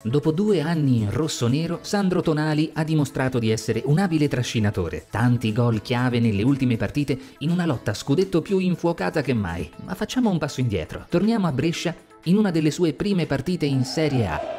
Dopo due anni in rosso-nero, Sandro Tonali ha dimostrato di essere un abile trascinatore. Tanti gol chiave nelle ultime partite in una lotta scudetto più infuocata che mai. Ma facciamo un passo indietro. Torniamo a Brescia in una delle sue prime partite in Serie A.